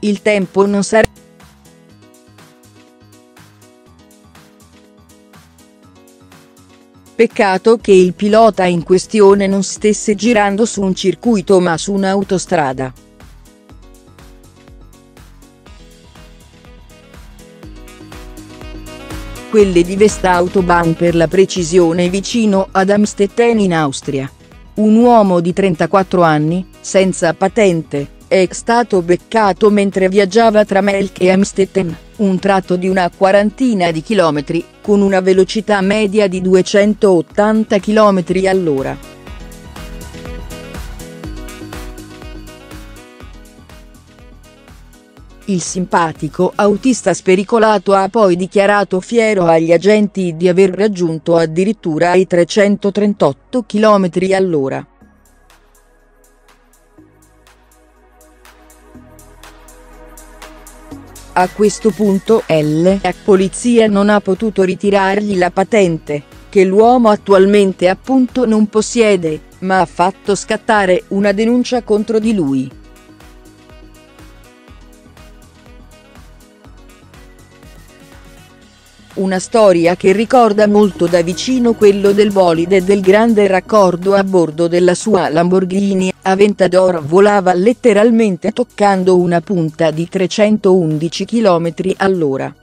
Il tempo non sarà Peccato che il pilota in questione non stesse girando su un circuito ma su un'autostrada. Quelle di Westautobahn per la precisione vicino ad Amstetten in Austria. Un uomo di 34 anni, senza patente, è stato beccato mentre viaggiava tra Melk e Amstetten, un tratto di una quarantina di chilometri, con una velocità media di 280 km all'ora. Il simpatico autista spericolato ha poi dichiarato fiero agli agenti di aver raggiunto addirittura i 338 km all'ora. A questo punto la polizia non ha potuto ritirargli la patente, che l'uomo attualmente appunto non possiede, ma ha fatto scattare una denuncia contro di lui. Una storia che ricorda molto da vicino quello del bolide del grande raccordo a bordo della sua Lamborghini Aventador volava letteralmente toccando una punta di 311 km all'ora.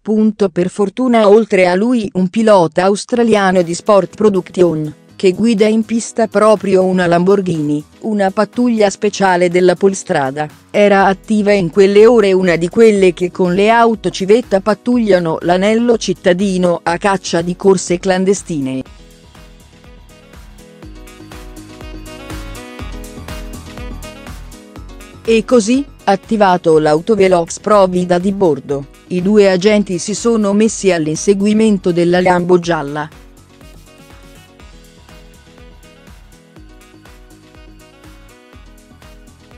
Punto per fortuna oltre a lui un pilota australiano di Sport Production che guida in pista proprio una Lamborghini, una pattuglia speciale della Polstrada, era attiva in quelle ore una di quelle che con le auto civetta pattugliano l'anello cittadino a caccia di corse clandestine. E così, attivato l'autovelox provvida di bordo, i due agenti si sono messi all'inseguimento della Lambo gialla,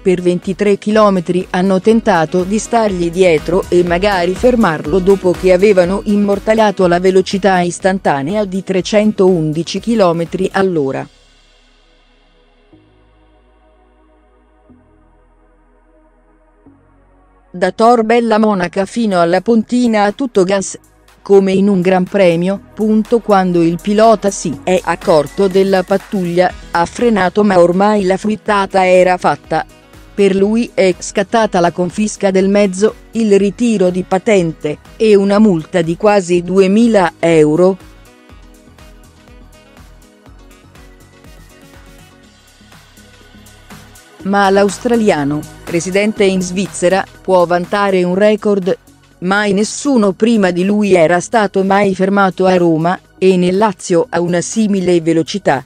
per 23 km hanno tentato di stargli dietro e magari fermarlo dopo che avevano immortalato la velocità istantanea di 311 km all'ora. Da Tor Bella Monaca fino alla Pontina a tutto gas, come in un gran premio, punto quando il pilota si è accorto della pattuglia, ha frenato ma ormai la frittata era fatta, per lui è scattata la confisca del mezzo, il ritiro di patente, e una multa di quasi 2.000 euro. Ma l'australiano, residente in Svizzera, può vantare un record. Mai nessuno prima di lui era stato mai fermato a Roma, e nel Lazio a una simile velocità.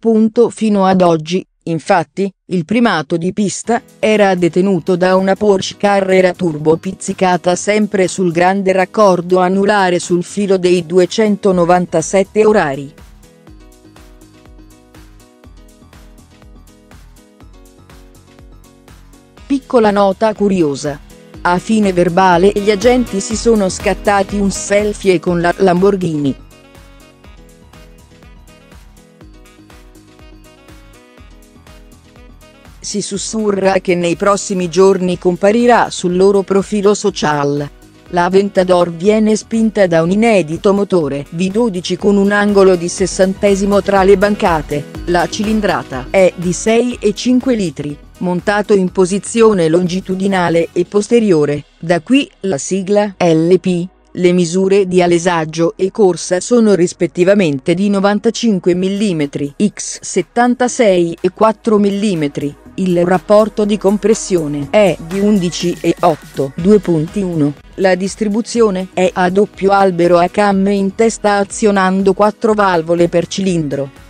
Punto fino ad oggi, infatti, il primato di pista era detenuto da una Porsche Carrera Turbo pizzicata sempre sul grande raccordo anulare sul filo dei 297 orari. Piccola nota curiosa. A fine verbale gli agenti si sono scattati un selfie con la Lamborghini. Si sussurra che nei prossimi giorni comparirà sul loro profilo social. La Aventador viene spinta da un inedito motore V12 con un angolo di sessantesimo tra le bancate, la cilindrata è di 6,5 litri, montato in posizione longitudinale e posteriore, da qui la sigla LP. Le misure di alesaggio e corsa sono rispettivamente di 95 mm x 76 e 4 mm, il rapporto di compressione è di 11 e 8 2.1. La distribuzione è a doppio albero a camme in testa azionando 4 valvole per cilindro.